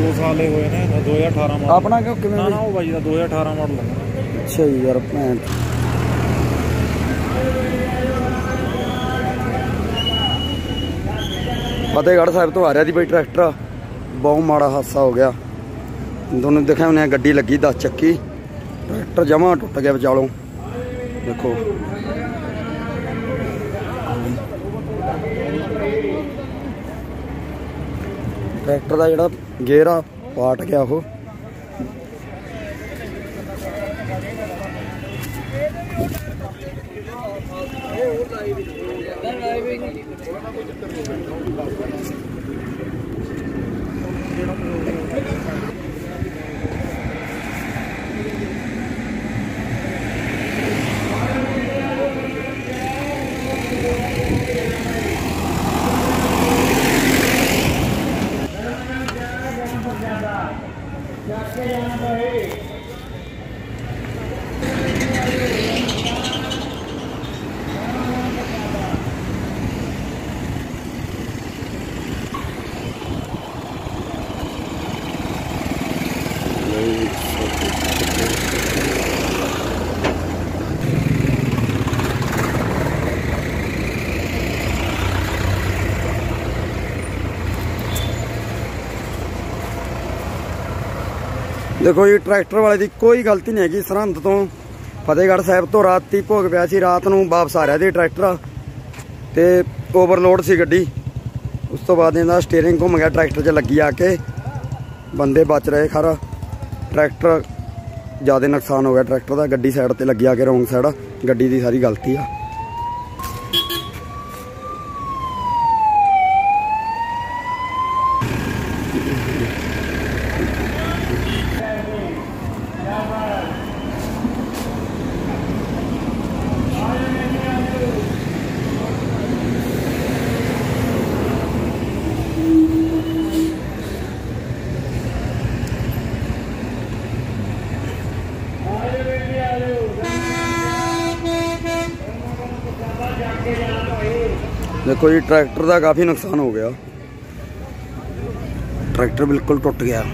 2 ਸਾਲੇ ਹੋਏ ਨੇ 2018 ਮਾਡਲ ਆਪਣਾ ਕਿਉਂ ਕਿਵੇਂ ਨਾ ਉਹ ਬਾਈ ਦਾ 2018 ਮਾਡਲ ਹੈ ਅੱਛਾ ਜੀ ਯਾਰ ਭੈਣ। ਫਤਿਹਗੜ੍ਹ ਸਾਹਿਬ ਤੋਂ ਆ ਰਿਹਾ ਸੀ ਬਈ ਟਰੈਕਟਰ। ਬਹੁਤ ਮਾੜਾ ਹਾਦਸਾ ਹੋ ਗਿਆ। ਦਿਖਿਆ ਉਹਨੇ ਗੱਡੀ ਲੱਗੀ 10 ਚੱਕੀ। ਟਰੈਕਟਰ ਜਮਾ ਟੁੱਟ ਗਿਆ ਵਿਚਾਲੋਂ। ਦੇਖੋ। ਟਰੈਕਟਰ ਦਾ ਜਿਹੜਾ ਗੇਅਰ ਆ ਪਾਟ ਗਿਆ ਉਹ। जाना चाहिए ਦੇਖੋ ਜੀ, ਟਰੈਕਟਰ ਵਾਲੇ ਦੀ ਕੋਈ ਗਲਤੀ ਨਹੀਂ ਹੈਗੀ, ਸਰਹੰਦ ਤੋਂ ਫਤਿਹਗੜ੍ਹ ਸਾਹਿਬ ਤੋਂ ਰਾਤੀ ਭੋਗ ਪਿਆ ਸੀ, ਰਾਤ ਨੂੰ ਵਾਪਸ ਆ ਰਿਹਾ ਸੀ ਟਰੈਕਟਰ। ਤੇ ਓਵਰਲੋਡ ਸੀ ਗੱਡੀ। ਉਸ ਤੋਂ ਬਾਅਦ ਇਹਦਾ ਸਟੀਅਰਿੰਗ ਘੁੰਮ ਗਿਆ, ਟਰੈਕਟਰ 'ਚ ਲੱਗੀ ਆ ਕੇ। ਬੰਦੇ ਬਚ ਰਹੇ ਖਰ। ਟਰੈਕਟਰ ਜ਼ਿਆਦਾ ਨੁਕਸਾਨ ਹੋ ਗਿਆ, ਟਰੈਕਟਰ ਦਾ। ਗੱਡੀ ਸਾਈਡ ਤੇ ਲੱਗੀ ਆ ਕੇ ਰੋਂਗ ਸਾਈਡ ਗੱਡੀ ਦੀ ਸਾਰੀ ਗਲਤੀ ਆ। देखो जी ट्रैक्टर का काफ़ी नुकसान हो गया। ट्रैक्टर बिल्कुल टूट गया।